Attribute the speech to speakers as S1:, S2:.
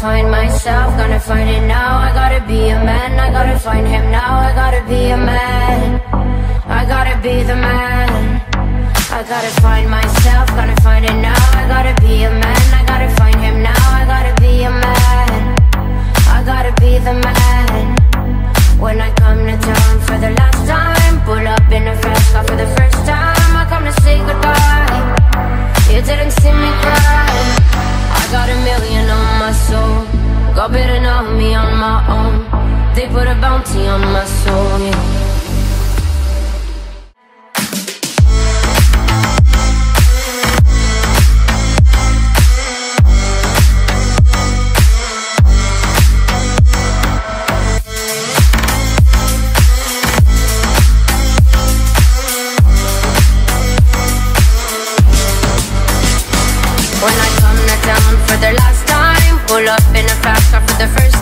S1: find myself, gonna find it now. I gotta be a man, I gotta find him now. I gotta be a man, I gotta be the man. I gotta find myself, gonna find it now. I gotta be a man, I gotta find him now. I gotta be a man, I gotta be the man. When I God better know me on my own. They put a bounty on my soul. Yeah. When I come to town for the last time Pull up in the first